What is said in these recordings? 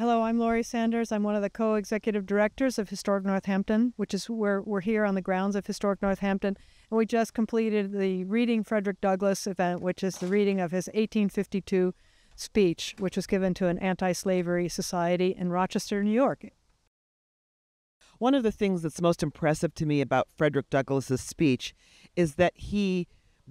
Hello, I'm Laurie Sanders. I'm one of the co executive directors of Historic Northampton, which is where we're here on the grounds of Historic Northampton. And we just completed the Reading Frederick Douglass event, which is the reading of his 1852 speech, which was given to an anti slavery society in Rochester, New York. One of the things that's most impressive to me about Frederick Douglass's speech is that he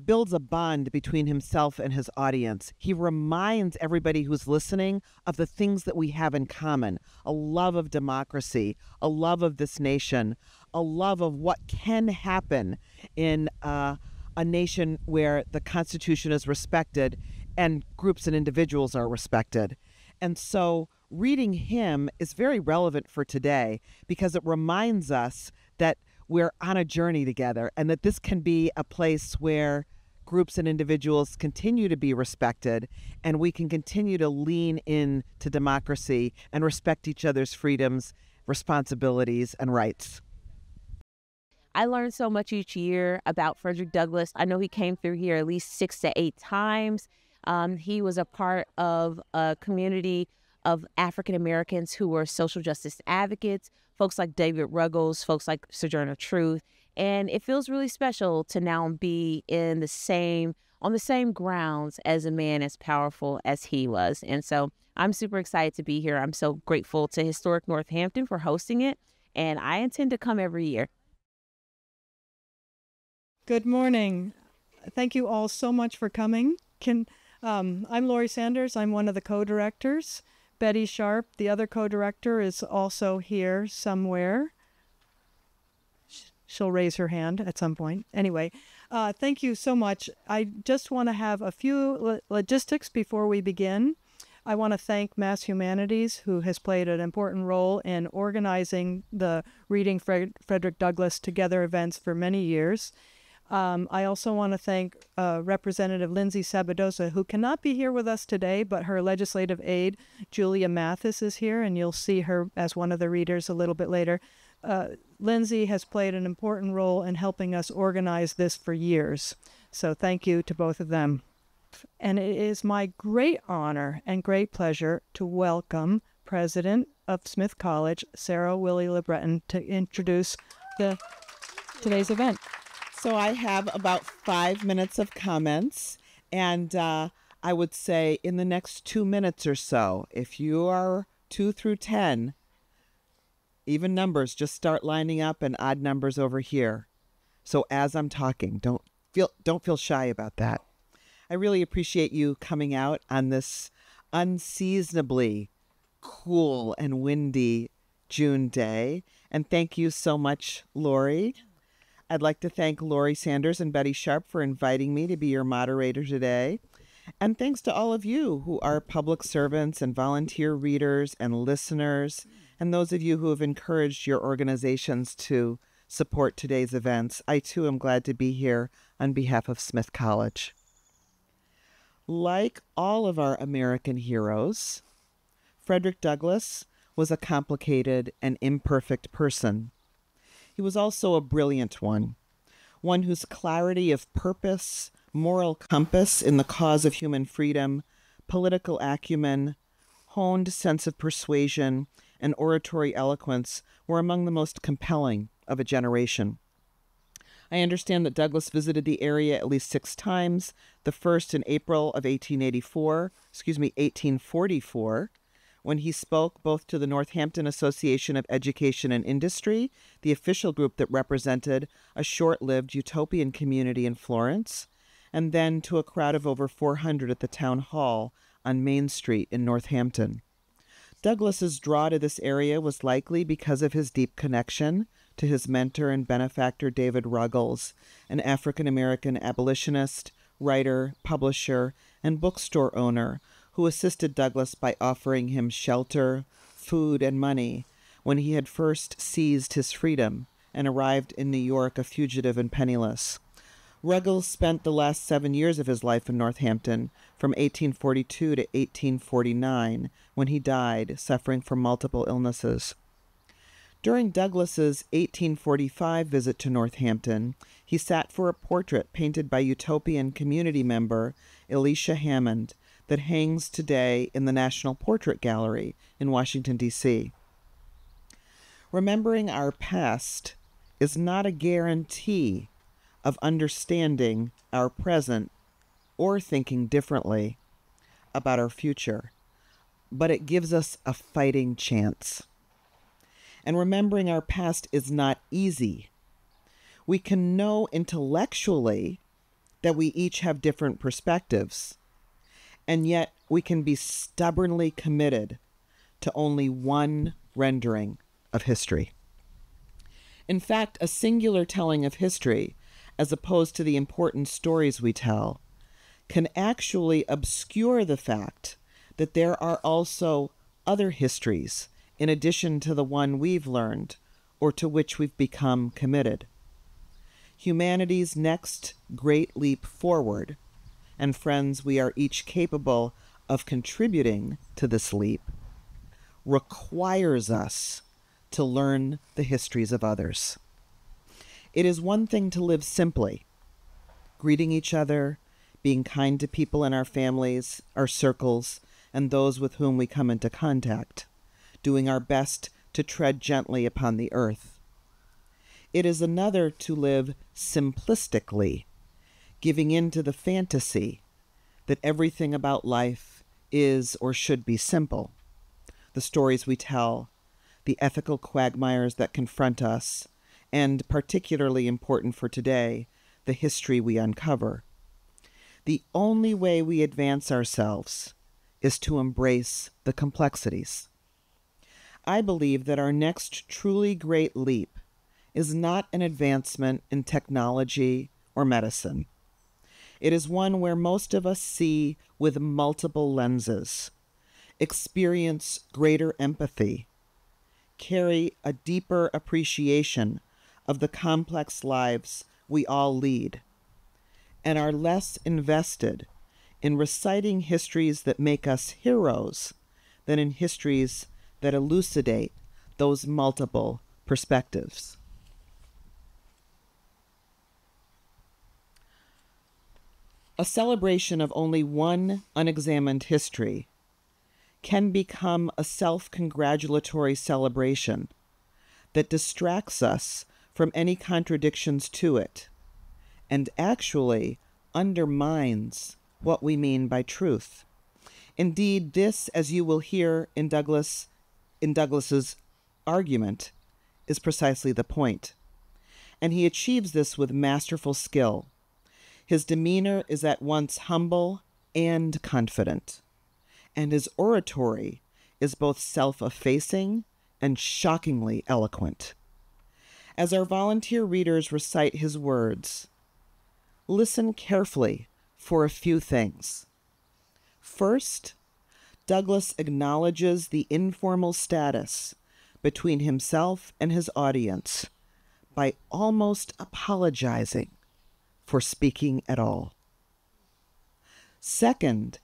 builds a bond between himself and his audience. He reminds everybody who's listening of the things that we have in common a love of democracy, a love of this nation, a love of what can happen in uh, a nation where the Constitution is respected and groups and individuals are respected. And so, reading him is very relevant for today because it reminds us that we're on a journey together and that this can be a place where groups and individuals continue to be respected and we can continue to lean in to democracy and respect each other's freedoms, responsibilities, and rights. I learned so much each year about Frederick Douglass. I know he came through here at least six to eight times. Um, he was a part of a community of African Americans who were social justice advocates, folks like David Ruggles, folks like Sojourner Truth. And it feels really special to now be in the same on the same grounds as a man as powerful as he was. And so I'm super excited to be here. I'm so grateful to Historic Northampton for hosting it, and I intend to come every year. Good morning. Thank you all so much for coming. Can um, I'm Laurie Sanders. I'm one of the co-directors. Betty Sharp, the other co-director, is also here somewhere. She'll raise her hand at some point. Anyway, uh, thank you so much. I just want to have a few lo- logistics before we begin. I want to thank Mass Humanities, who has played an important role in organizing the Reading Fred- Frederick Douglass Together events for many years. Um, I also want to thank uh, Representative Lindsay Sabadosa, who cannot be here with us today, but her legislative aide, Julia Mathis, is here, and you'll see her as one of the readers a little bit later. Uh, Lindsay has played an important role in helping us organize this for years. So thank you to both of them. And it is my great honor and great pleasure to welcome President of Smith College, Sarah Willie LeBreton, to introduce the today's event. So I have about five minutes of comments, and uh, I would say in the next two minutes or so, if you are two through 10, even numbers just start lining up and odd numbers over here. So as I'm talking, don't feel don't feel shy about that. I really appreciate you coming out on this unseasonably cool and windy June day. And thank you so much, Laurie. I'd like to thank Laurie Sanders and Betty Sharp for inviting me to be your moderator today. And thanks to all of you who are public servants and volunteer readers and listeners and those of you who have encouraged your organizations to support today's events. I too am glad to be here on behalf of Smith College. Like all of our American heroes, Frederick Douglass was a complicated and imperfect person. He was also a brilliant one, one whose clarity of purpose, moral compass in the cause of human freedom, political acumen, honed sense of persuasion, and oratory eloquence were among the most compelling of a generation. I understand that Douglass visited the area at least six times, the first in April of 1884, excuse me, 1844, when he spoke both to the Northampton Association of Education and Industry, the official group that represented a short lived utopian community in Florence, and then to a crowd of over 400 at the town hall on Main Street in Northampton. Douglass's draw to this area was likely because of his deep connection to his mentor and benefactor David Ruggles, an African American abolitionist, writer, publisher, and bookstore owner who assisted Douglass by offering him shelter, food, and money when he had first seized his freedom and arrived in New York a fugitive and penniless. Ruggles spent the last seven years of his life in Northampton, from 1842 to 1849, when he died, suffering from multiple illnesses. During Douglass's 1845 visit to Northampton, he sat for a portrait painted by Utopian community member Elisha Hammond that hangs today in the National Portrait Gallery in Washington, D.C. Remembering our past is not a guarantee of understanding our present or thinking differently about our future, but it gives us a fighting chance. And remembering our past is not easy. We can know intellectually that we each have different perspectives, and yet we can be stubbornly committed to only one rendering of history. In fact, a singular telling of history, as opposed to the important stories we tell, can actually obscure the fact that there are also other histories in addition to the one we've learned or to which we've become committed. Humanity's next great leap forward, and friends, we are each capable of contributing to this leap, requires us to learn the histories of others. It is one thing to live simply, greeting each other, being kind to people in our families, our circles, and those with whom we come into contact, doing our best to tread gently upon the earth. It is another to live simplistically, giving in to the fantasy that everything about life is or should be simple. The stories we tell, the ethical quagmires that confront us, and particularly important for today, the history we uncover. The only way we advance ourselves is to embrace the complexities. I believe that our next truly great leap is not an advancement in technology or medicine. It is one where most of us see with multiple lenses, experience greater empathy, carry a deeper appreciation of the complex lives we all lead, and are less invested in reciting histories that make us heroes than in histories that elucidate those multiple perspectives. A celebration of only one unexamined history can become a self congratulatory celebration that distracts us from any contradictions to it and actually undermines what we mean by truth. Indeed, this, as you will hear in Douglass in Douglass's argument, is precisely the point. And he achieves this with masterful skill. His demeanor is at once humble and confident and his oratory is both self effacing and shockingly eloquent. As our volunteer readers recite his words, listen carefully for a few things. First, Douglass acknowledges the informal status between himself and his audience by almost apologizing for speaking at all. Second,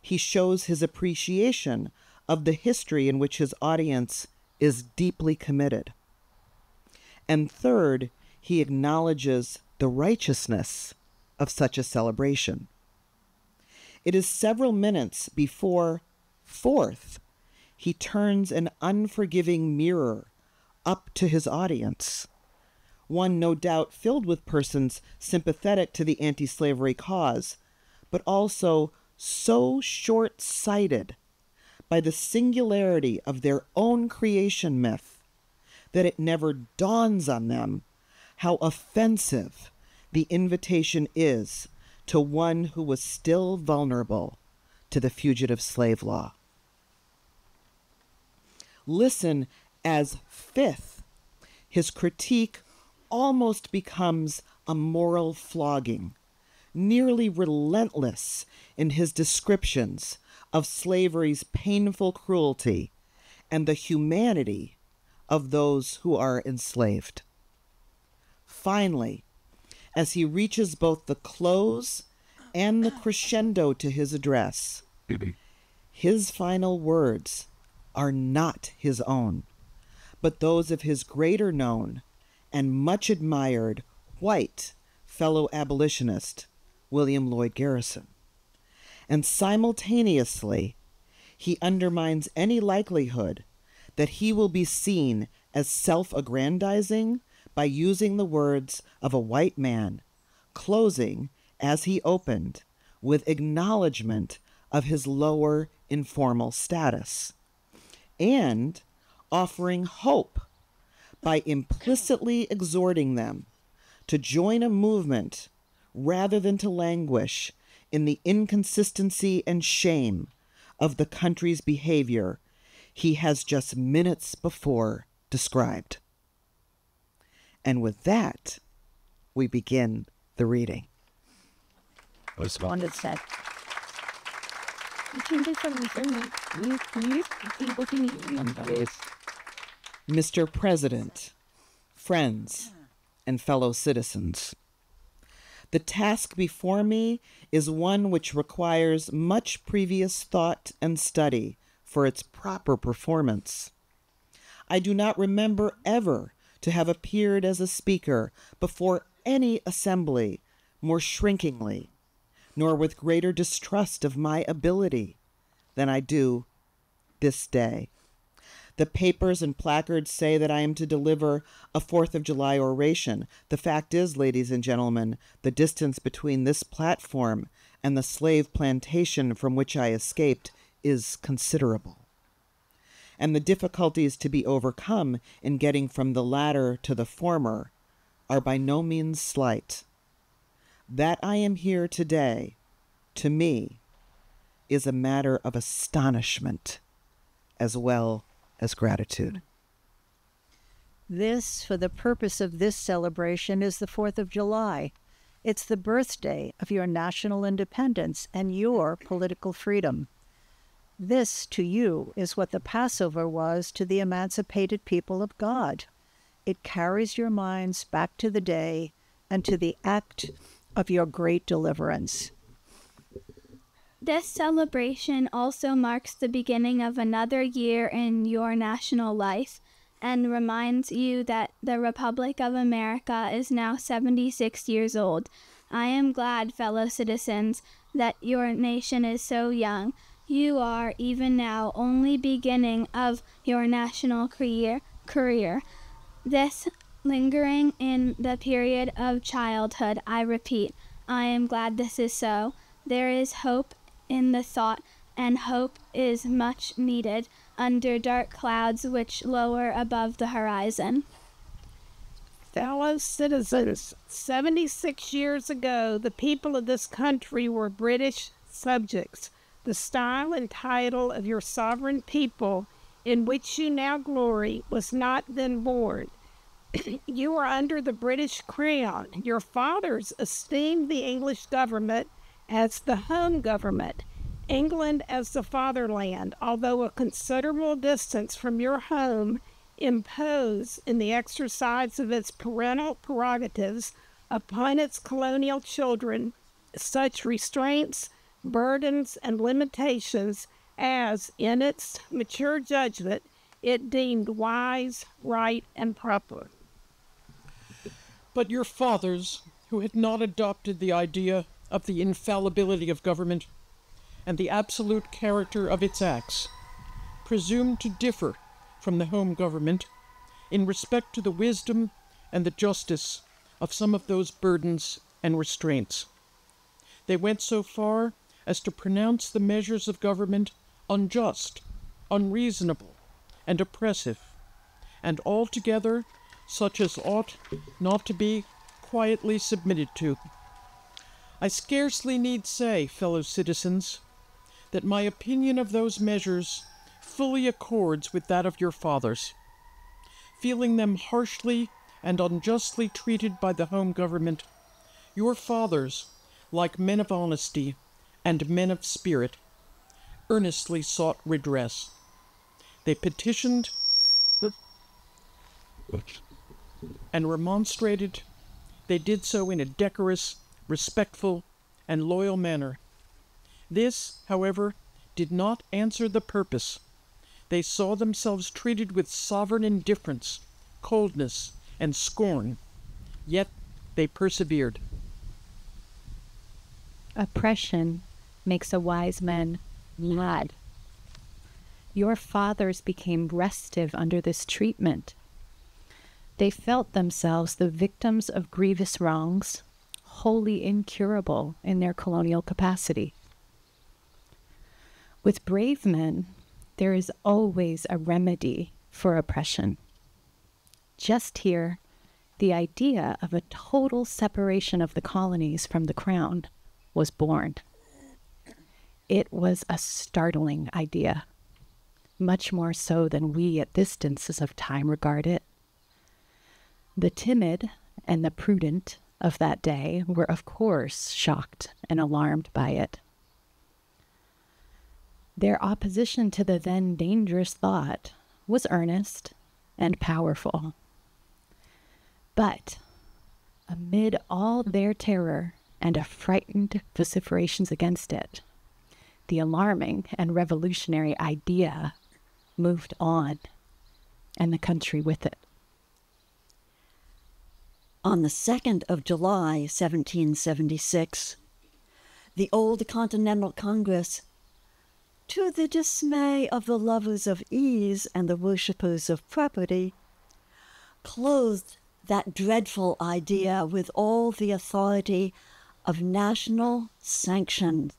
he shows his appreciation of the history in which his audience is deeply committed. And third, he acknowledges the righteousness of such a celebration. It is several minutes before, fourth, he turns an unforgiving mirror up to his audience, one no doubt filled with persons sympathetic to the anti slavery cause, but also so short sighted by the singularity of their own creation myth that it never dawns on them how offensive the invitation is to one who was still vulnerable to the fugitive slave law. Listen as fifth, his critique almost becomes a moral flogging nearly relentless in his descriptions of slavery's painful cruelty and the humanity of those who are enslaved. Finally, as he reaches both the close and the crescendo to his address, his final words are not his own, but those of his greater known and much admired white fellow abolitionist, William Lloyd Garrison. and simultaneously he undermines any likelihood that he will be seen as self aggrandizing by using the words of a white man, closing, as he opened, with acknowledgement of his lower informal status, and offering hope by implicitly exhorting them to join a movement rather than to languish in the inconsistency and shame of the country's behavior he has just minutes before described. And with that, we begin the reading. Responded said. Mr. President, friends, and fellow citizens. The task before me is one which requires much previous thought and study for its proper performance. I do not remember ever to have appeared as a speaker before any assembly more shrinkingly, nor with greater distrust of my ability than I do this day. The papers and placards say that I am to deliver a Fourth of July oration. The fact is, ladies and gentlemen, the distance between this platform and the slave plantation from which I escaped is considerable. And the difficulties to be overcome in getting from the latter to the former are by no means slight. That I am here today, to me, is a matter of astonishment as well as gratitude. This, for the purpose of this celebration, is the 4th of July. It's the birthday of your national independence and your political freedom. This, to you, is what the Passover was to the emancipated people of God. It carries your minds back to the day and to the act of your great deliverance. This celebration also marks the beginning of another year in your national life and reminds you that the Republic of America is now 76 years old. I am glad, fellow citizens, that your nation is so young. You are, even now, only beginning of your national career. career. This lingering in the period of childhood, I repeat, I am glad this is so. There is hope in the thought, and hope is much needed under dark clouds which lower above the horizon. Fellow citizens, 76 years ago, the people of this country were British subjects. The style and title of your sovereign people, in which you now glory, was not then born. you are under the British crown. Your fathers esteemed the English government as the home government, England as the fatherland, although a considerable distance from your home, impose in the exercise of its parental prerogatives upon its colonial children such restraints, burdens, and limitations as, in its mature judgment, it deemed wise, right, and proper. But your fathers, who had not adopted the idea of the infallibility of government and the absolute character of its acts, presumed to differ from the home government in respect to the wisdom and the justice of some of those burdens and restraints. They went so far as to pronounce the measures of government unjust, unreasonable, and oppressive, and altogether such as ought not to be quietly submitted to. I scarcely need say, fellow citizens, that my opinion of those measures fully accords with that of your fathers. Feeling them harshly and unjustly treated by the home government, your fathers, like men of honesty and men of spirit, earnestly sought redress. They petitioned the and remonstrated. They did so in a decorous, respectful, and loyal manner. This, however, did not answer the purpose. They saw themselves treated with sovereign indifference, coldness, and scorn, yet they persevered. Oppression makes a wise man mad. Your fathers became restive under this treatment. They felt themselves the victims of grievous wrongs, wholly incurable in their colonial capacity. With brave men, there is always a remedy for oppression. Just here, the idea of a total separation of the colonies from the crown was born. It was a startling idea, much more so than we at distances of time regard it. The timid and the prudent of that day were, of course, shocked and alarmed by it. Their opposition to the then dangerous thought was earnest and powerful. But amid all their terror and affrighted vociferations against it, the alarming and revolutionary idea moved on, and the country with it. On the 2nd of July, 1776, the Old Continental Congress, to the dismay of the lovers of ease and the worshippers of property, clothed that dreadful idea with all the authority of national sanction.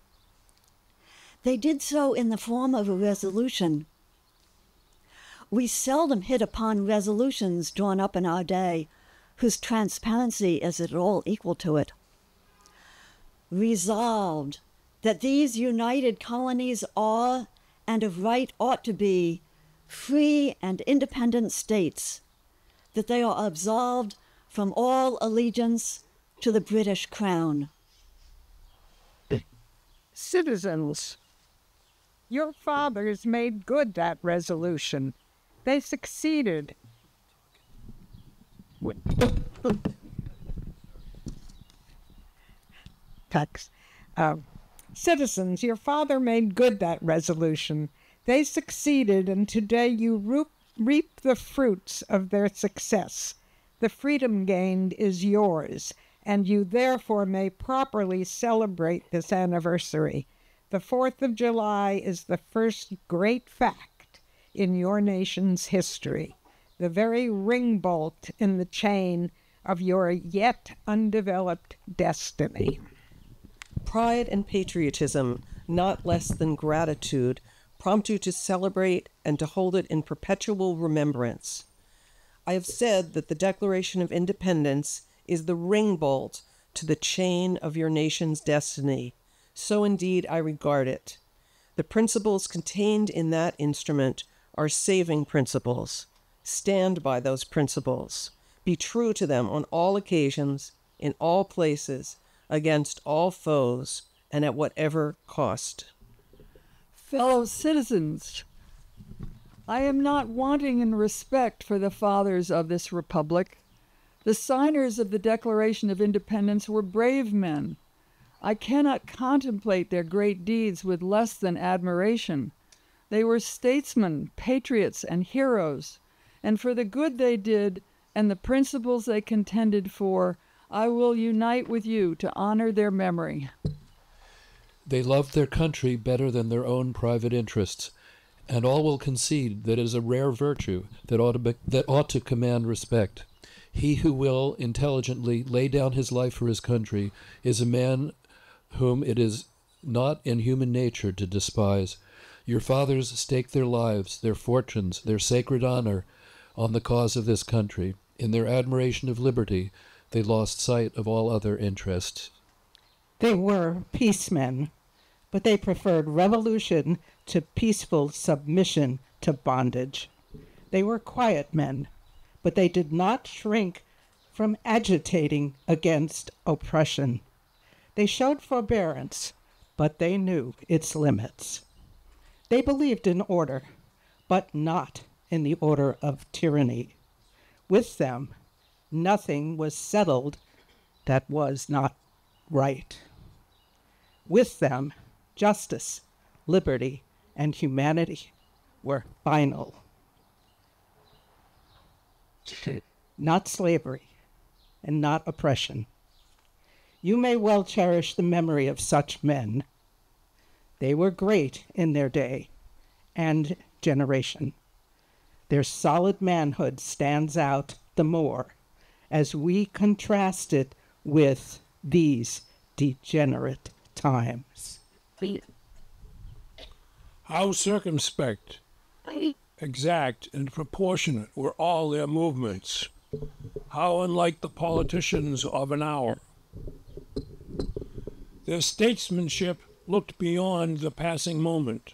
They did so in the form of a resolution. We seldom hit upon resolutions drawn up in our day whose transparency is at all equal to it. Resolved that these united colonies are, and of right ought to be, free and independent states that they are absolved from all allegiance to the British Crown. Citizens, your fathers made good that resolution. They succeeded. Tux. Uh, citizens, your father made good that resolution. They succeeded, and today you reap reap the fruits of their success. The freedom gained is yours, and you therefore may properly celebrate this anniversary. The 4th of July is the first great fact in your nation's history, the very ring bolt in the chain of your yet undeveloped destiny. Pride and patriotism, not less than gratitude, prompt you to celebrate and to hold it in perpetual remembrance. I have said that the Declaration of Independence is the ring bolt to the chain of your nation's destiny. So indeed I regard it. The principles contained in that instrument are saving principles. Stand by those principles. Be true to them on all occasions, in all places, against all foes, and at whatever cost fellow citizens, I am not wanting in respect for the fathers of this republic. The signers of the Declaration of Independence were brave men. I cannot contemplate their great deeds with less than admiration. They were statesmen, patriots, and heroes, and for the good they did and the principles they contended for, I will unite with you to honor their memory. They loved their country better than their own private interests, and all will concede that it is a rare virtue that ought to be, that ought to command respect. He who will intelligently lay down his life for his country is a man whom it is not in human nature to despise. Your fathers staked their lives, their fortunes, their sacred honor on the cause of this country. In their admiration of liberty, they lost sight of all other interests. They were peacemen but they preferred revolution to peaceful submission to bondage. They were quiet men, but they did not shrink from agitating against oppression. They showed forbearance, but they knew its limits. They believed in order, but not in the order of tyranny. With them, nothing was settled that was not right. With them, justice, liberty, and humanity were final. Not slavery and not oppression. You may well cherish the memory of such men. They were great in their day and generation. Their solid manhood stands out the more as we contrast it with these degenerate times. How circumspect, exact, and proportionate were all their movements. How unlike the politicians of an hour. Their statesmanship looked beyond the passing moment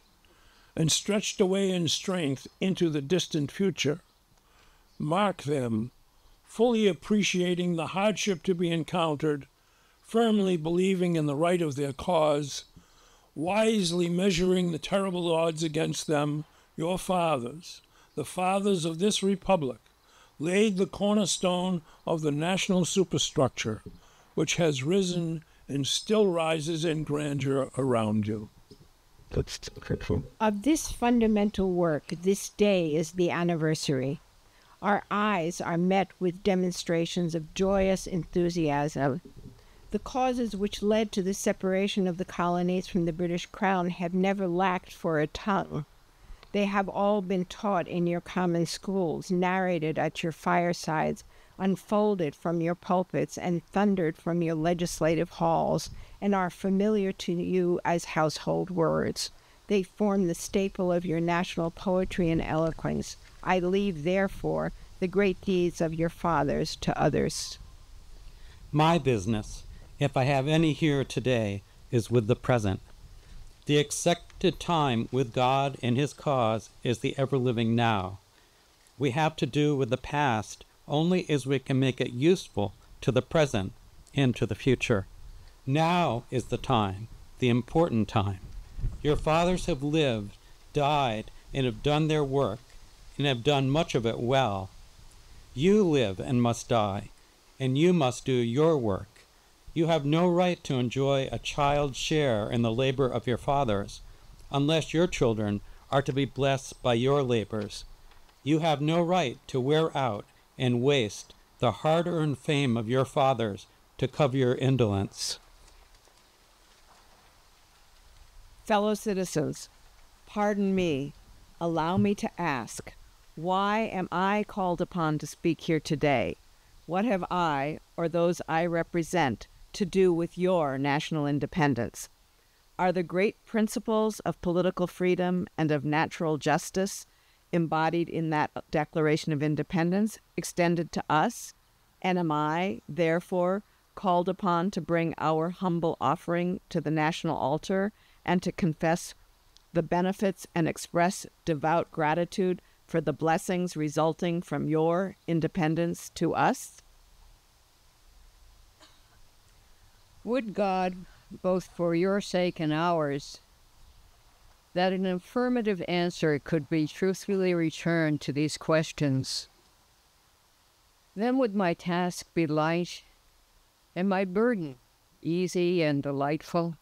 and stretched away in strength into the distant future. Mark them, fully appreciating the hardship to be encountered, firmly believing in the right of their cause, wisely measuring the terrible odds against them, your fathers, the fathers of this republic, laid the cornerstone of the national superstructure, which has risen and still rises in grandeur around you. Of this fundamental work, this day is the anniversary. Our eyes are met with demonstrations of joyous enthusiasm. The causes which led to the separation of the colonies from the British Crown have never lacked for a tongue. They have all been taught in your common schools, narrated at your firesides, unfolded from your pulpits, and thundered from your legislative halls, and are familiar to you as household words. They form the staple of your national poetry and eloquence. I leave, therefore, the great deeds of your fathers to others. My business, if I have any here today, is with the present. The accepted time with God and His cause is the ever living now. We have to do with the past only as we can make it useful to the present and to the future. Now is the time, the important time. Your fathers have lived, died, and have done their work, and have done much of it well. You live and must die, and you must do your work. You have no right to enjoy a child's share in the labor of your fathers, unless your children are to be blessed by your labors. You have no right to wear out and waste the hard earned fame of your fathers to cover your indolence. Fellow citizens, pardon me. Allow me to ask, why am I called upon to speak here today? What have I, or those I represent, to do with your national independence? Are the great principles of political freedom and of natural justice embodied in that Declaration of Independence extended to us? And am I, therefore, called upon to bring our humble offering to the national altar and to confess the benefits and express devout gratitude for the blessings resulting from your independence to us? Would God, both for your sake and ours, that an affirmative answer could be truthfully returned to these questions. Then would my task be light and my burden easy and delightful.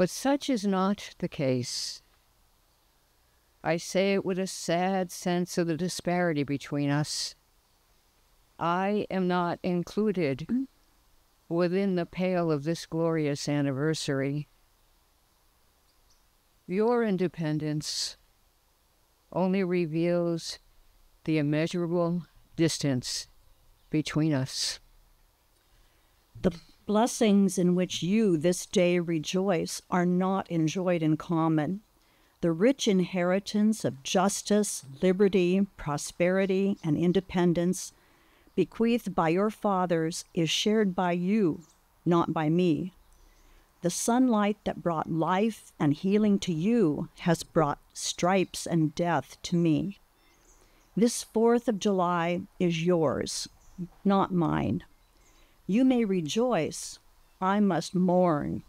But such is not the case. I say it with a sad sense of the disparity between us. I am not included within the pale of this glorious anniversary. Your independence only reveals the immeasurable distance between us. Blessings in which you this day rejoice are not enjoyed in common. The rich inheritance of justice, liberty, prosperity, and independence bequeathed by your fathers is shared by you, not by me. The sunlight that brought life and healing to you has brought stripes and death to me. This 4th of July is yours, not mine. You may rejoice, I must mourn.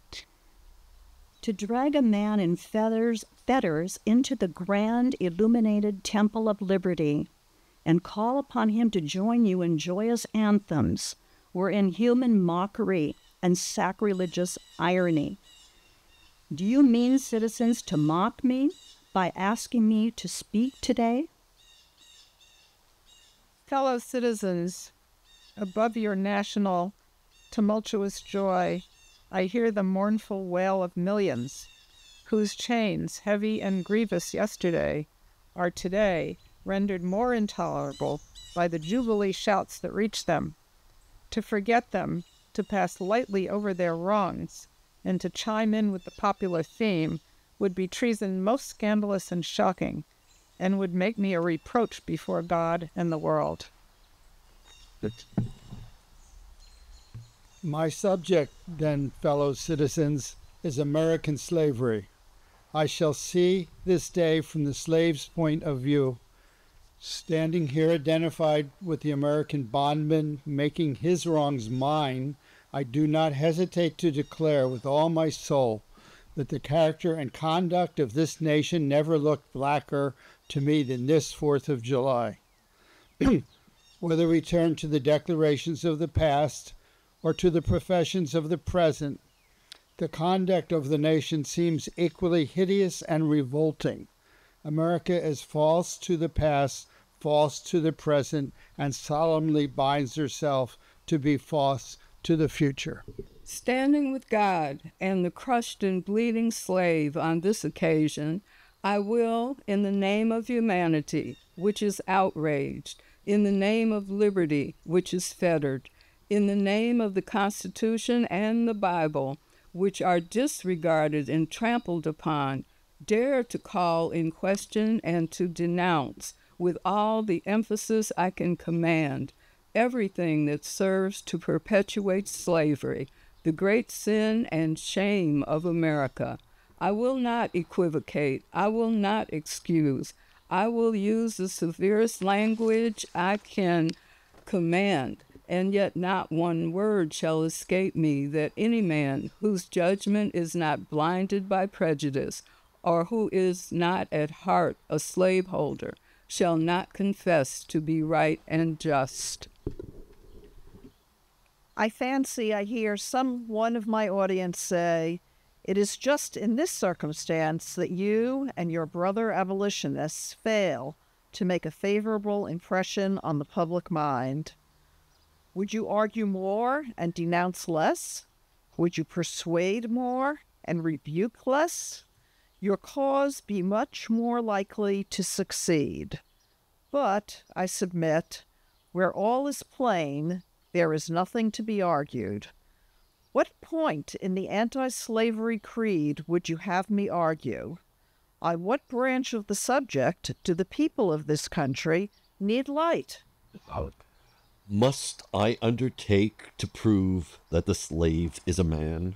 To drag a man in feathers, fetters into the grand illuminated temple of liberty and call upon him to join you in joyous anthems were inhuman mockery and sacrilegious irony. Do you mean, citizens, to mock me by asking me to speak today? Fellow citizens, above your national tumultuous joy, I hear the mournful wail of millions, whose chains, heavy and grievous yesterday, are today rendered more intolerable by the jubilee shouts that reach them. To forget them, to pass lightly over their wrongs, and to chime in with the popular theme would be treason most scandalous and shocking, and would make me a reproach before God and the world. My subject, then, fellow citizens, is American slavery. I shall see this day from the slave's point of view. Standing here identified with the American bondman, making his wrongs mine, I do not hesitate to declare with all my soul that the character and conduct of this nation never looked blacker to me than this 4th of July. Whether we turn to the declarations of the past, or to the professions of the present, the conduct of the nation seems equally hideous and revolting. America is false to the past, false to the present, and solemnly binds herself to be false to the future. Standing with God and the crushed and bleeding slave on this occasion, I will, in the name of humanity, which is outraged, in the name of liberty, which is fettered, in the name of the Constitution and the Bible, which are disregarded and trampled upon, dare to call in question and to denounce, with all the emphasis I can command, everything that serves to perpetuate slavery, the great sin and shame of America. I will not equivocate, I will not excuse. I will use the severest language I can command and yet not one word shall escape me that any man whose judgment is not blinded by prejudice, or who is not at heart a slaveholder, shall not confess to be right and just. I fancy I hear some one of my audience say, It is just in this circumstance that you and your brother abolitionists fail to make a favorable impression on the public mind. Would you argue more and denounce less? Would you persuade more and rebuke less? Your cause be much more likely to succeed. But, I submit, where all is plain, there is nothing to be argued. What point in the anti slavery creed would you have me argue? On what branch of the subject do the people of this country need light? Uh, must I undertake to prove that the slave is a man?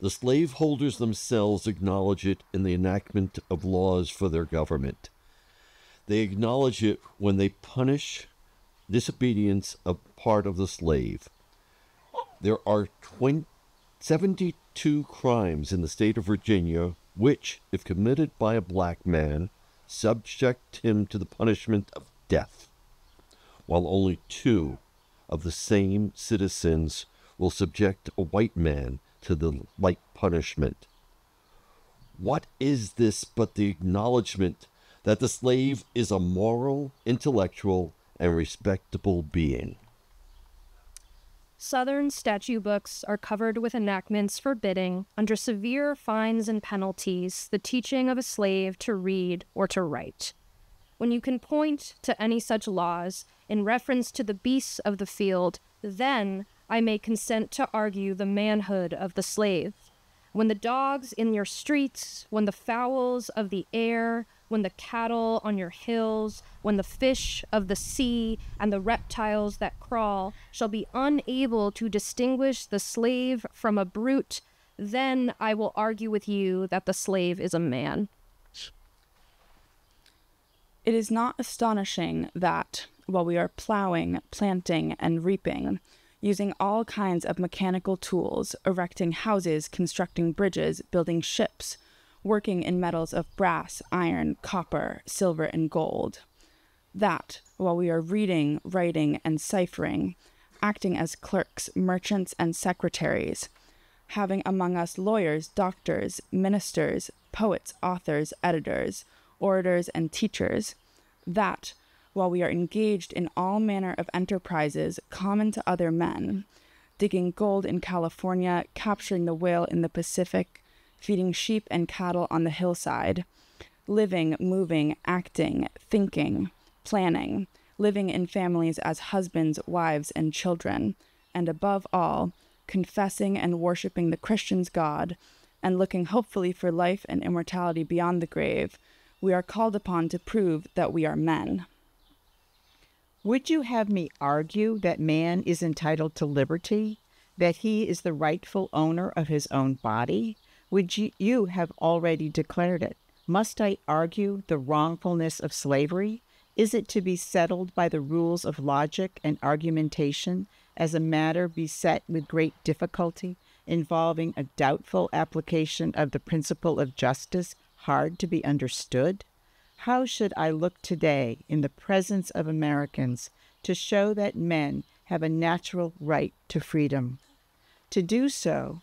The slaveholders themselves acknowledge it in the enactment of laws for their government. They acknowledge it when they punish disobedience of part of the slave. There are 20, 72 crimes in the state of Virginia which, if committed by a black man, subject him to the punishment of death while only two of the same citizens will subject a white man to the like punishment. What is this but the acknowledgement that the slave is a moral, intellectual, and respectable being? Southern statute books are covered with enactments forbidding, under severe fines and penalties, the teaching of a slave to read or to write. When you can point to any such laws in reference to the beasts of the field, then I may consent to argue the manhood of the slave. When the dogs in your streets, when the fowls of the air, when the cattle on your hills, when the fish of the sea and the reptiles that crawl shall be unable to distinguish the slave from a brute, then I will argue with you that the slave is a man. It is not astonishing that, while we are plowing, planting, and reaping, using all kinds of mechanical tools, erecting houses, constructing bridges, building ships, working in metals of brass, iron, copper, silver, and gold, that, while we are reading, writing, and ciphering, acting as clerks, merchants, and secretaries, having among us lawyers, doctors, ministers, poets, authors, editors, orators, and teachers, that, while we are engaged in all manner of enterprises common to other men, digging gold in California, capturing the whale in the Pacific, feeding sheep and cattle on the hillside, living, moving, acting, thinking, planning, living in families as husbands, wives, and children, and above all, confessing and worshiping the Christian's God, and looking hopefully for life and immortality beyond the grave, we are called upon to prove that we are men. Would you have me argue that man is entitled to liberty, that he is the rightful owner of his own body? Would you, you have already declared it? Must I argue the wrongfulness of slavery? Is it to be settled by the rules of logic and argumentation as a matter beset with great difficulty, involving a doubtful application of the principle of justice hard to be understood? How should I look today in the presence of Americans to show that men have a natural right to freedom? To do so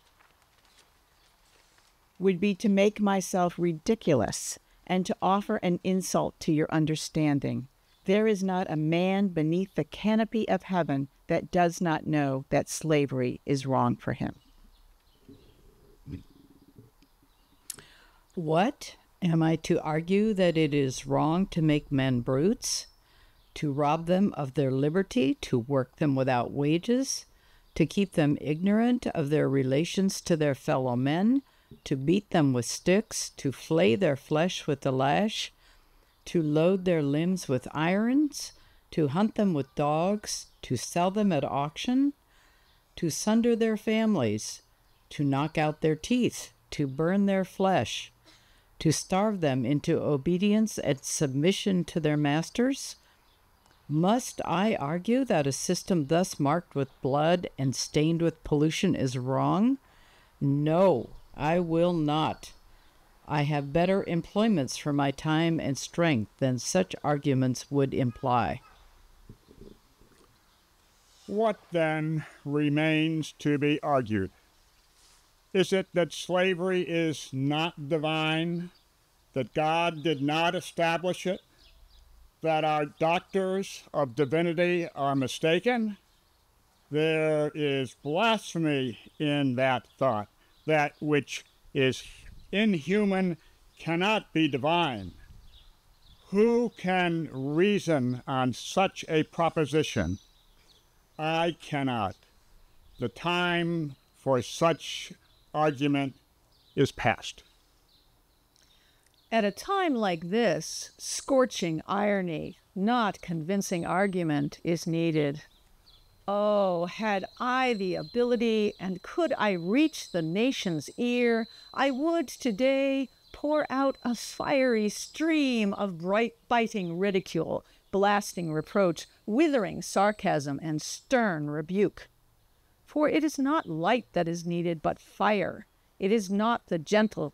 would be to make myself ridiculous and to offer an insult to your understanding. There is not a man beneath the canopy of heaven that does not know that slavery is wrong for him. What? Am I to argue that it is wrong to make men brutes? To rob them of their liberty, to work them without wages, to keep them ignorant of their relations to their fellow men, to beat them with sticks, to flay their flesh with the lash, to load their limbs with irons, to hunt them with dogs, to sell them at auction, to sunder their families, to knock out their teeth, to burn their flesh, to starve them into obedience and submission to their masters? Must I argue that a system thus marked with blood and stained with pollution is wrong? No, I will not. I have better employments for my time and strength than such arguments would imply. What then remains to be argued? Is it that slavery is not divine, that God did not establish it, that our doctors of divinity are mistaken? There is blasphemy in that thought. That which is inhuman cannot be divine. Who can reason on such a proposition? I cannot. The time for such argument is past. At a time like this, scorching irony, not convincing argument, is needed. Oh, had I the ability and could I reach the nation's ear, I would today pour out a fiery stream of bright biting ridicule, blasting reproach, withering sarcasm, and stern rebuke. For it is not light that is needed, but fire. It is not the gentle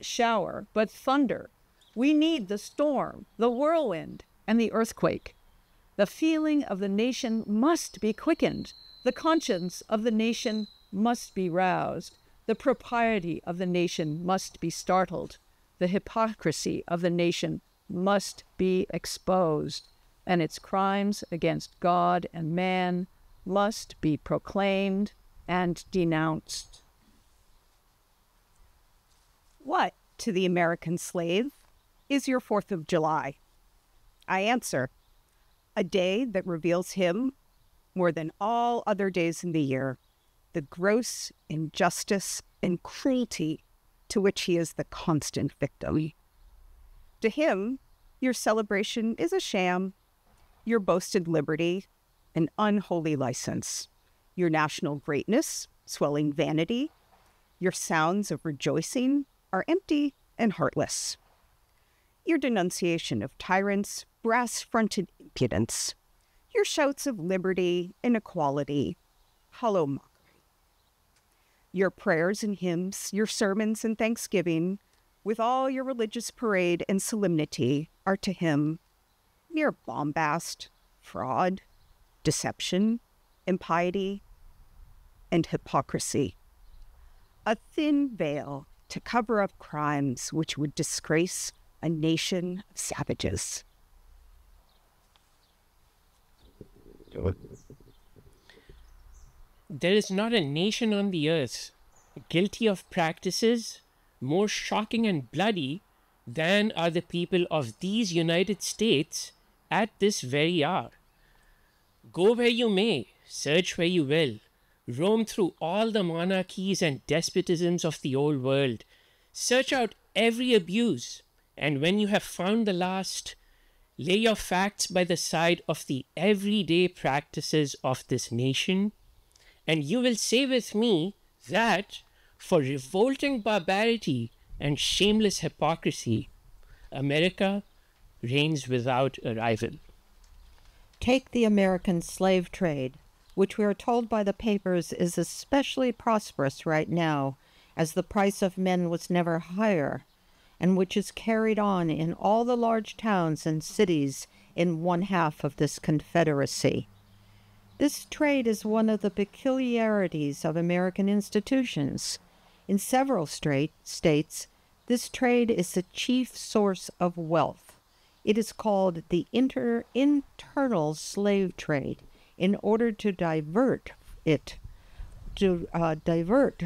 shower, but thunder. We need the storm, the whirlwind, and the earthquake. The feeling of the nation must be quickened. The conscience of the nation must be roused. The propriety of the nation must be startled. The hypocrisy of the nation must be exposed. And its crimes against God and man must be proclaimed and denounced. What, to the American slave, is your Fourth of July? I answer, a day that reveals him more than all other days in the year, the gross injustice and cruelty to which he is the constant victim. To him, your celebration is a sham, your boasted liberty, an unholy license, your national greatness, swelling vanity, your sounds of rejoicing are empty and heartless. Your denunciation of tyrants, brass fronted impudence, your shouts of liberty and equality, hollow mockery. Your prayers and hymns, your sermons and thanksgiving, with all your religious parade and solemnity, are to him mere bombast, fraud, deception, impiety, and hypocrisy. A thin veil to cover up crimes which would disgrace a nation of savages. there is not a nation on the earth guilty of practices more shocking and bloody than are the people of these United States at this very hour. Go where you may, search where you will, roam through all the monarchies and despotisms of the old world, search out every abuse, and when you have found the last, lay your facts by the side of the everyday practices of this nation, and you will say with me that for revolting barbarity and shameless hypocrisy, America reigns without a rival. Take the American slave trade, which we are told by the papers is especially prosperous right now, as the price of men was never higher, and which is carried on in all the large towns and cities in one half of this Confederacy. This trade is one of the peculiarities of American institutions. In several straight states, this trade is the chief source of wealth. It is called the inter- internal slave trade in order to divert it to uh, divert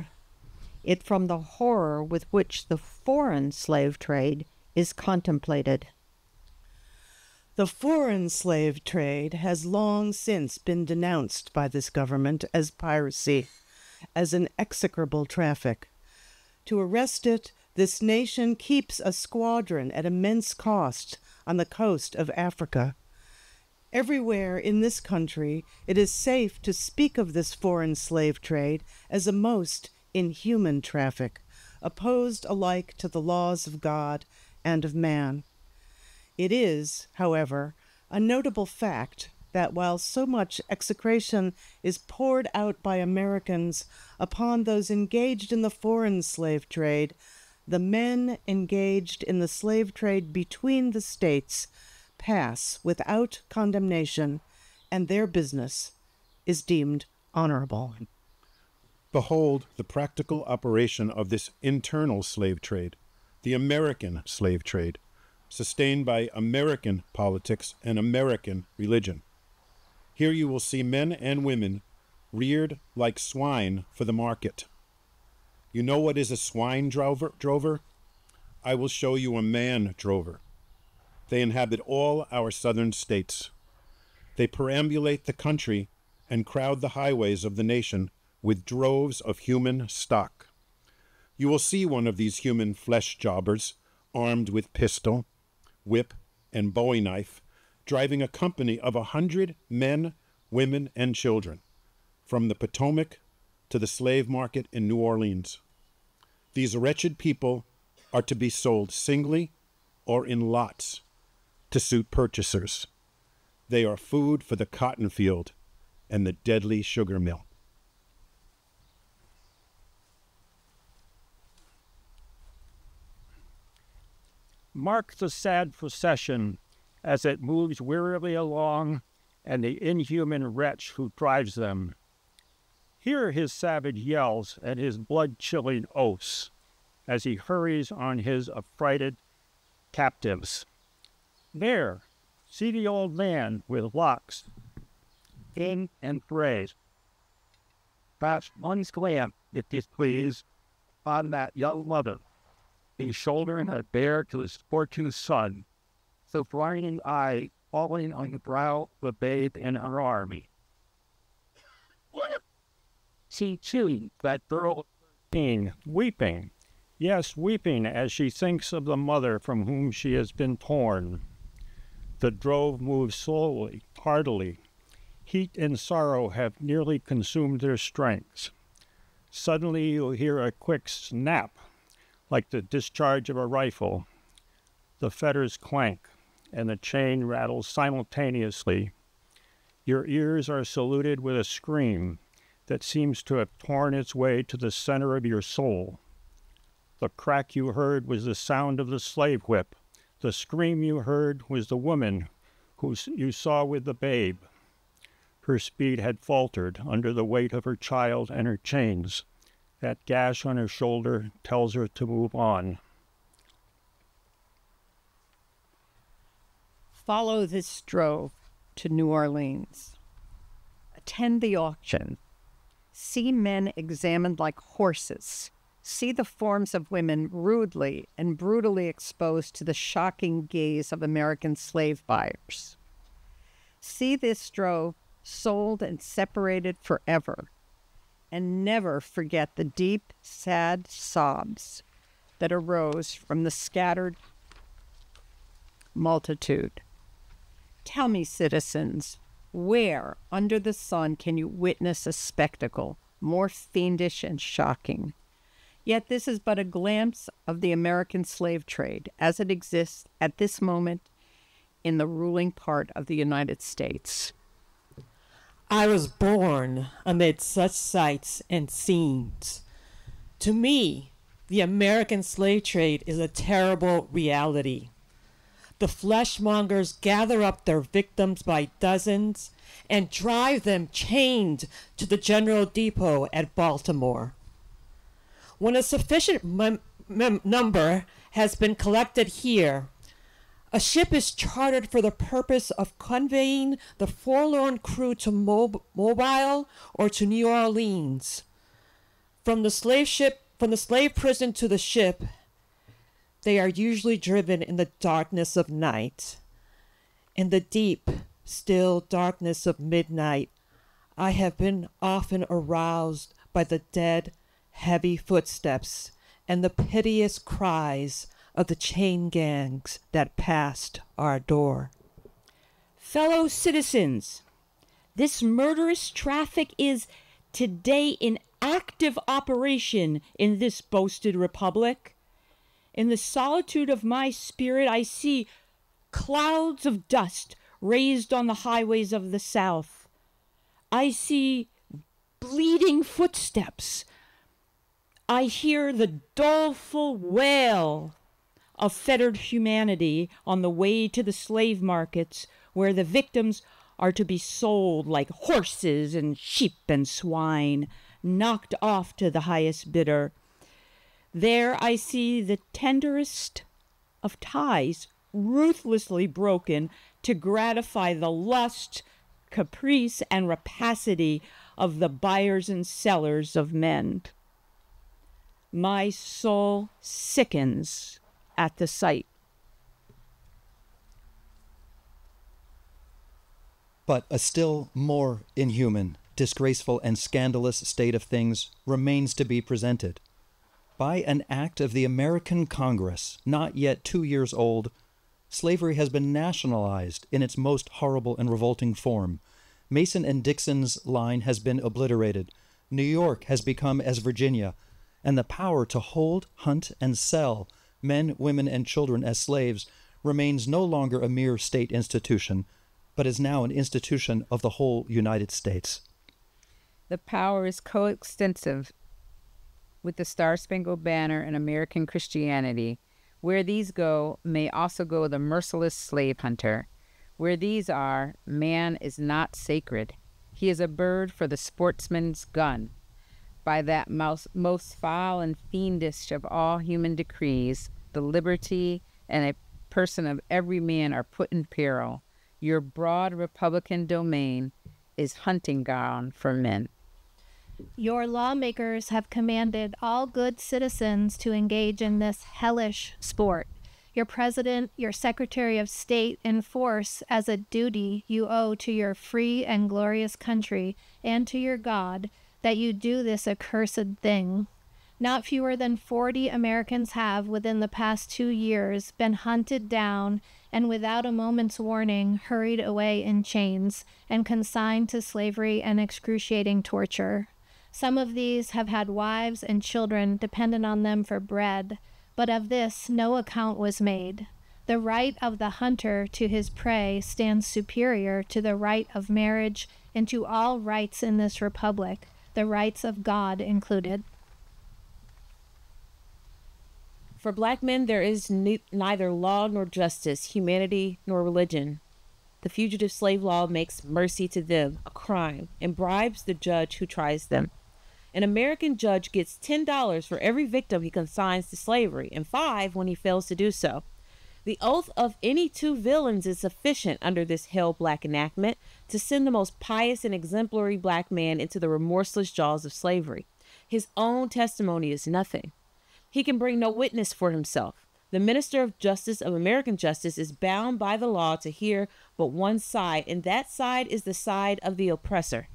it from the horror with which the foreign slave trade is contemplated. The foreign slave trade has long since been denounced by this government as piracy, as an execrable traffic. To arrest it, this nation keeps a squadron at immense cost on the coast of Africa. Everywhere in this country, it is safe to speak of this foreign slave trade as a most inhuman traffic, opposed alike to the laws of God and of man. It is, however, a notable fact that while so much execration is poured out by Americans upon those engaged in the foreign slave trade, the men engaged in the slave trade between the states pass without condemnation, and their business is deemed honorable. Behold the practical operation of this internal slave trade, the American slave trade, sustained by American politics and American religion. Here you will see men and women reared like swine for the market. You know what is a swine drover? drover? I will show you a man drover. They inhabit all our southern states. They perambulate the country and crowd the highways of the nation with droves of human stock. You will see one of these human flesh jobbers, armed with pistol, whip, and bowie knife, driving a company of a hundred men, women, and children from the Potomac to the slave market in New Orleans. These wretched people are to be sold singly or in lots to suit purchasers. They are food for the cotton field and the deadly sugar mill. Mark the sad procession as it moves wearily along and the inhuman wretch who drives them. Hear his savage yells and his blood chilling oaths as he hurries on his affrighted captives. There, see the old man with locks, in and gray. Fast one glance, if you please, on that young mother, he's shouldering a bear to his fortunate son, so blinding eye falling on the brow of a babe in her army. See, too, that girl being weeping, yes, weeping as she thinks of the mother from whom she has been torn. The drove moves slowly, heartily. Heat and sorrow have nearly consumed their strength. Suddenly you hear a quick snap, like the discharge of a rifle. The fetters clank, and the chain rattles simultaneously. Your ears are saluted with a scream that seems to have torn its way to the center of your soul. The crack you heard was the sound of the slave whip. The scream you heard was the woman who you saw with the babe. Her speed had faltered under the weight of her child and her chains. That gash on her shoulder tells her to move on. Follow this drove to New Orleans. Attend the auction. See men examined like horses. See the forms of women rudely and brutally exposed to the shocking gaze of American slave buyers. See this drove sold and separated forever, and never forget the deep, sad sobs that arose from the scattered multitude. Tell me, citizens, where under the sun can you witness a spectacle more fiendish and shocking? Yet this is but a glimpse of the American slave trade as it exists at this moment in the ruling part of the United States. I was born amid such sights and scenes. To me, the American slave trade is a terrible reality. The fleshmongers gather up their victims by dozens and drive them chained to the General Depot at Baltimore. When a sufficient number has been collected here, a ship is chartered for the purpose of conveying the forlorn crew to Mob- Mobile or to New Orleans. From the slave ship, from the slave prison to the ship, they are usually driven in the darkness of night. In the deep, still darkness of midnight, I have been often aroused by the dead, heavy footsteps and the piteous cries of the chain gangs that passed our door. Fellow citizens, this murderous traffic is today in active operation in this boasted republic. In the solitude of my spirit, I see clouds of dust raised on the highways of the South. I see bleeding footsteps. I hear the doleful wail of fettered humanity on the way to the slave markets where the victims are to be sold like horses and sheep and swine, knocked off to the highest bidder. There I see the tenderest of ties ruthlessly broken to gratify the lust, caprice, and rapacity of the buyers and sellers of men. My soul sickens at the sight. But a still more inhuman, disgraceful, and scandalous state of things remains to be presented. By an act of the American Congress, not yet two years old, slavery has been nationalized in its most horrible and revolting form. Mason and Dixon's line has been obliterated. New York has become as Virginia, and the power to hold, hunt, and sell men, women, and children as slaves remains no longer a mere state institution, but is now an institution of the whole United States. The power is coextensive with the Star Spangled Banner and American Christianity. Where these go, may also go the merciless slave hunter. Where these are, man is not sacred. He is a bird for the sportsman's gun. By that most, most foul and fiendish of all human decrees, the liberty and a person of every man are put in peril. Your broad republican domain is hunting ground for men. Your lawmakers have commanded all good citizens to engage in this hellish sport. Your president, your secretary of state enforce as a duty you owe to your free and glorious country and to your God that you do this accursed thing. Not fewer than 40 Americans have, within the past two years, been hunted down and without a moment's warning hurried away in chains and consigned to slavery and excruciating torture. Some of these have had wives and children dependent on them for bread, but of this no account was made. The right of the hunter to his prey stands superior to the right of marriage and to all rights in this republic, the rights of God included. For black men, there is ne- neither law nor justice, humanity nor religion. The fugitive slave law makes mercy to them a crime and bribes the judge who tries them. An American judge gets $10 for every victim he consigns to slavery and 5 when he fails to do so. The oath of any two villains is sufficient under this hell black enactment to send the most pious and exemplary black man into the remorseless jaws of slavery. His own testimony is nothing. He can bring no witness for himself. The minister of justice of American justice is bound by the law to hear but one side, and that side is the side of the oppressor.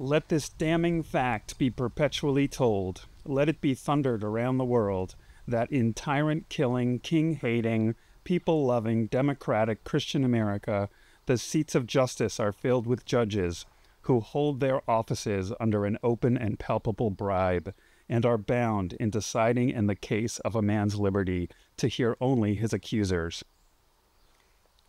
Let this damning fact be perpetually told. Let it be thundered around the world that in tyrant killing, king hating, people loving, democratic Christian America, the seats of justice are filled with judges who hold their offices under an open and palpable bribe and are bound in deciding in the case of a man's liberty to hear only his accusers.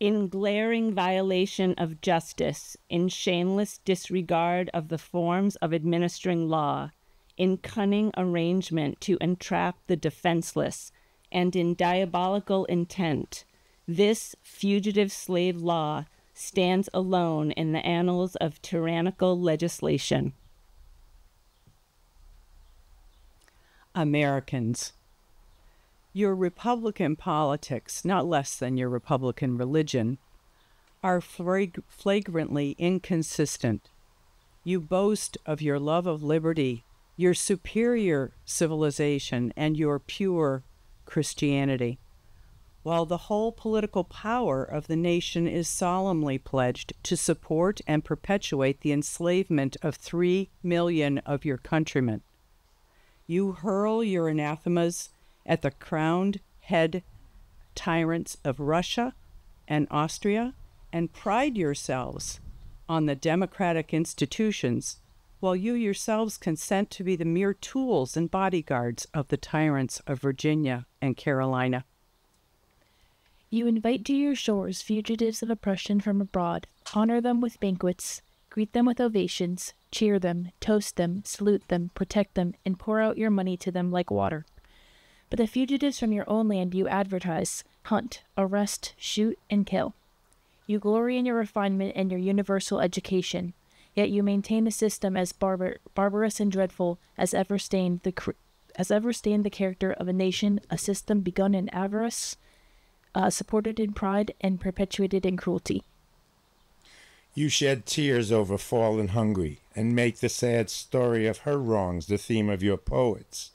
In glaring violation of justice, in shameless disregard of the forms of administering law, in cunning arrangement to entrap the defenseless, and in diabolical intent, this fugitive slave law stands alone in the annals of tyrannical legislation. Americans. Your Republican politics, not less than your Republican religion, are flag- flagrantly inconsistent. You boast of your love of liberty, your superior civilization, and your pure Christianity, while the whole political power of the nation is solemnly pledged to support and perpetuate the enslavement of three million of your countrymen. You hurl your anathemas at the crowned head tyrants of Russia and Austria and pride yourselves on the democratic institutions while you yourselves consent to be the mere tools and bodyguards of the tyrants of Virginia and Carolina. You invite to your shores fugitives of oppression from abroad, honor them with banquets, greet them with ovations, cheer them, toast them, salute them, protect them, and pour out your money to them like water. But the fugitives from your own land you advertise, hunt, arrest, shoot, and kill. You glory in your refinement and your universal education, yet you maintain a system as barbar- barbarous and dreadful as ever stained the cr- as ever stained the character of a nation, a system begun in avarice, uh, supported in pride, and perpetuated in cruelty. You shed tears over fallen Hungary, and make the sad story of her wrongs the theme of your poets,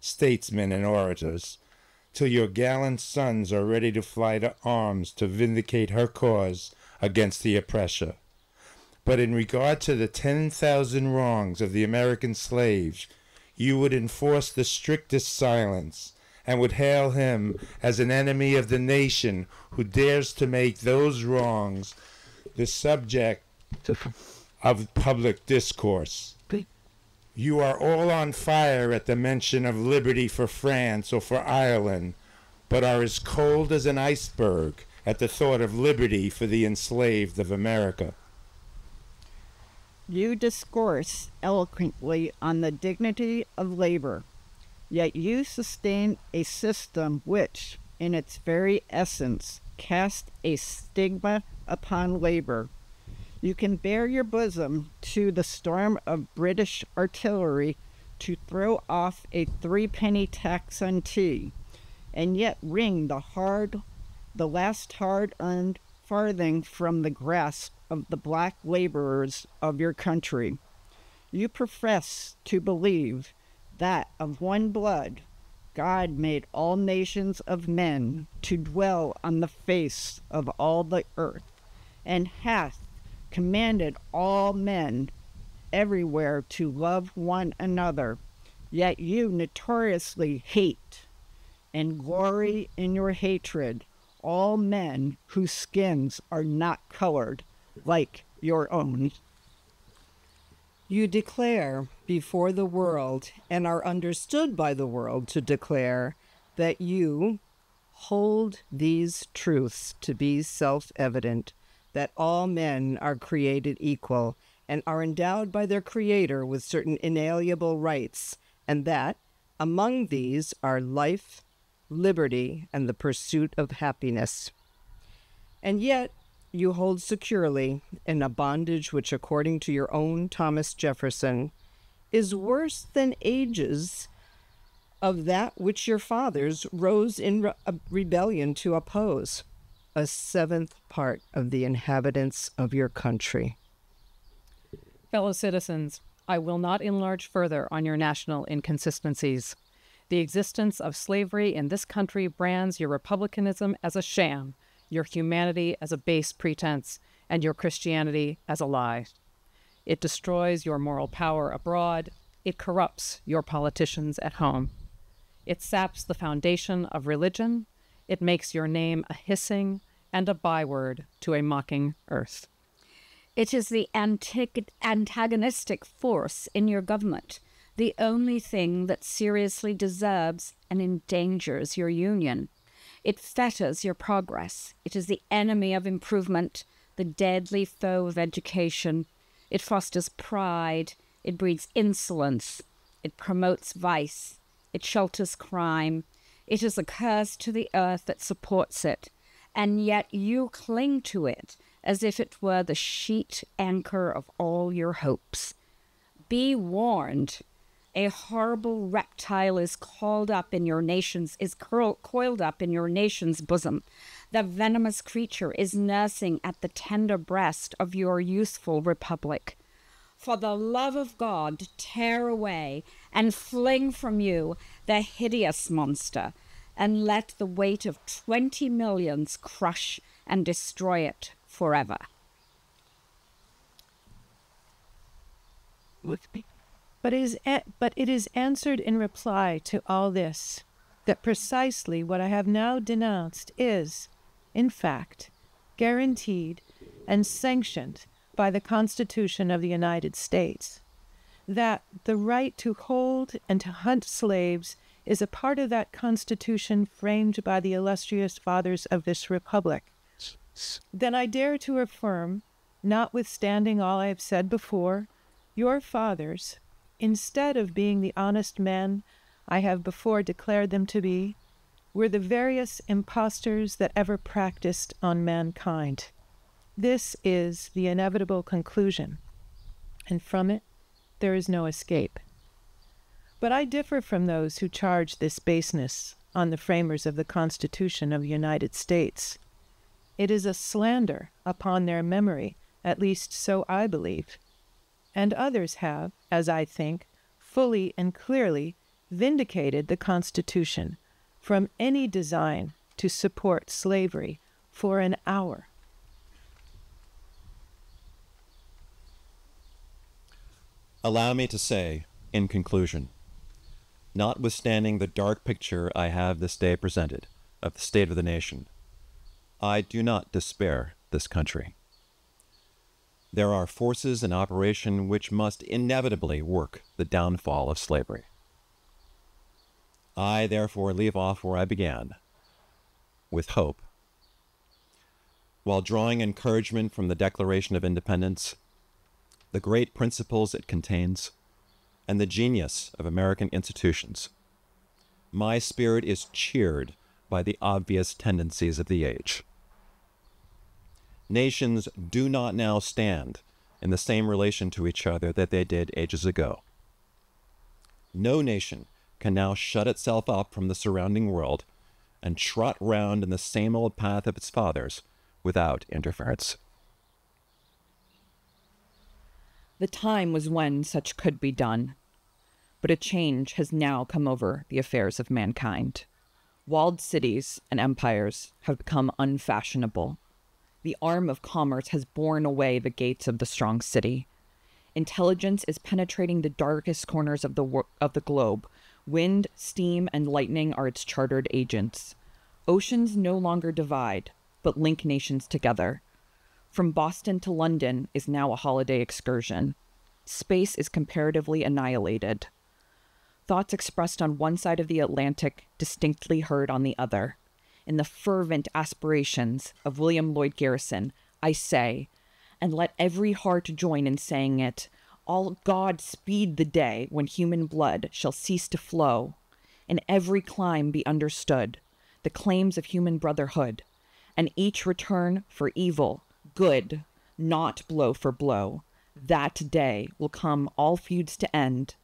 statesmen, and orators, till your gallant sons are ready to fly to arms to vindicate her cause against the oppressor. But in regard to the ten thousand wrongs of the American slaves, you would enforce the strictest silence, and would hail him as an enemy of the nation who dares to make those wrongs the subject of public discourse. You are all on fire at the mention of liberty for France or for Ireland, but are as cold as an iceberg at the thought of liberty for the enslaved of America. You discourse eloquently on the dignity of labor, yet you sustain a system which, in its very essence, casts a stigma upon labor. You can bare your bosom to the storm of British artillery to throw off a threepenny tax on tea, and yet wring the hard, the last hard-earned farthing from the grasp of the black laborers of your country. You profess to believe that of one blood God made all nations of men to dwell on the face of all the earth, and hath commanded all men everywhere to love one another. Yet you notoriously hate and glory in your hatred all men whose skins are not colored like your own. You declare before the world and are understood by the world to declare that you hold these truths to be self evident that all men are created equal and are endowed by their Creator with certain inalienable rights, and that among these are life, liberty, and the pursuit of happiness. And yet, you hold securely in a bondage which, according to your own Thomas Jefferson, is worse than ages of that which your fathers rose in re- uh, rebellion to oppose, a seventh part of the inhabitants of your country. Fellow citizens, I will not enlarge further on your national inconsistencies. The existence of slavery in this country brands your republicanism as a sham, your humanity as a base pretense, and your Christianity as a lie. It destroys your moral power abroad. It corrupts your politicians at home. It saps the foundation of religion. It makes your name a hissing and a byword to a mocking earth. It is the antagonistic force in your government, the only thing that seriously deserves and endangers your union. It fetters your progress. It is the enemy of improvement, the deadly foe of education. It fosters pride. It breeds insolence. It promotes vice. It shelters crime. It is a curse to the earth that supports it. And yet you cling to it as if it were the sheet anchor of all your hopes. Be warned. A horrible reptile is called up in your nation's is curl, coiled up in your nation's bosom. The venomous creature is nursing at the tender breast of your youthful republic. For the love of God, tear away and fling from you the hideous monster, and let the weight of twenty millions crush and destroy it forever. But it, is but it is answered in reply to all this that precisely what I have now denounced is, in fact, guaranteed and sanctioned by the Constitution of the United States. That the right to hold and to hunt slaves is a part of that Constitution framed by the illustrious fathers of this Republic. Then I dare to affirm, notwithstanding all I have said before, your fathers, instead of being the honest men I have before declared them to be, were the various impostors that ever practiced on mankind. This is the inevitable conclusion, and from it there is no escape. But I differ from those who charge this baseness on the framers of the Constitution of the United States. It is a slander upon their memory, at least so I believe. And others have, as I think, fully and clearly vindicated the Constitution from any design to support slavery for an hour. Allow me to say, in conclusion, notwithstanding the dark picture I have this day presented of the state of the nation, I do not despair this country. There are forces in operation which must inevitably work the downfall of slavery. I therefore leave off where I began, with hope. While drawing encouragement from the Declaration of Independence, the great principles it contains, and the genius of American institutions, my spirit is cheered by the obvious tendencies of the age. Nations do not now stand in the same relation to each other that they did ages ago. No nation can now shut itself up from the surrounding world and trot round in the same old path of its fathers without interference. The time was when such could be done, but a change has now come over the affairs of mankind. Walled cities and empires have become unfashionable. The arm of commerce has borne away the gates of the strong city. Intelligence is penetrating the darkest corners of the wor- of the globe. Wind, steam, and lightning are its chartered agents. Oceans no longer divide, but link nations together. From Boston to London is now a holiday excursion. Space is comparatively annihilated. Thoughts expressed on one side of the Atlantic distinctly heard on the other. In the fervent aspirations of William Lloyd Garrison, I say, and let every heart join in saying it, all God speed the day when human blood shall cease to flow, and every clime be understood, the claims of human brotherhood, and each return for evil, good, not blow for blow. That day will come all feuds to end,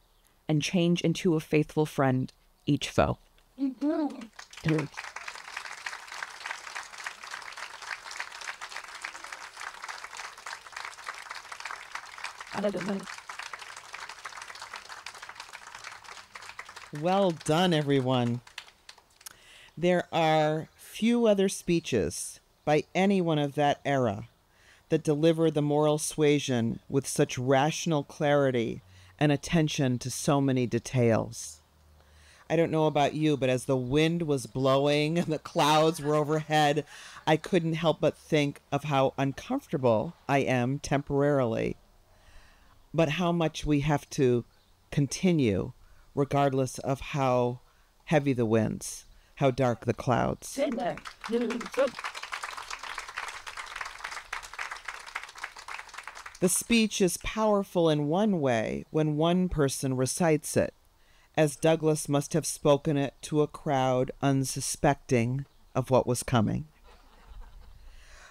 and change into a faithful friend each foe. Well done, everyone. There are few other speeches by anyone of that era that deliver the moral suasion with such rational clarity and attention to so many details. I don't know about you, but as the wind was blowing and the clouds were overhead, I couldn't help but think of how uncomfortable I am temporarily, but how much we have to continue regardless of how heavy the winds, how dark the clouds. The speech is powerful in one way when one person recites it, as Douglass must have spoken it to a crowd unsuspecting of what was coming.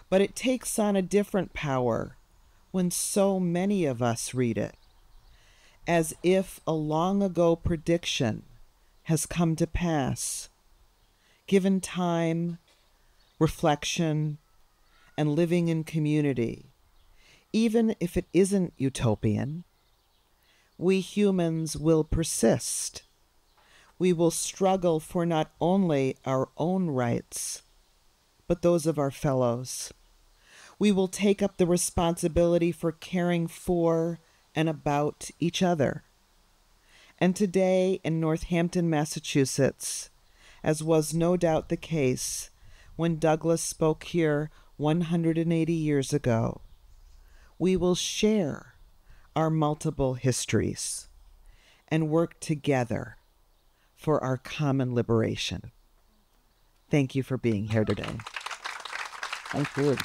But it takes on a different power when so many of us read it, as if a long ago prediction has come to pass, given time, reflection, and living in community even if it isn't utopian, we humans will persist. We will struggle for not only our own rights, but those of our fellows. We will take up the responsibility for caring for and about each other. And today in Northampton, Massachusetts, as was no doubt the case when Douglass spoke here 180 years ago, we will share our multiple histories and work together for our common liberation. Thank you for being here today. Thank you.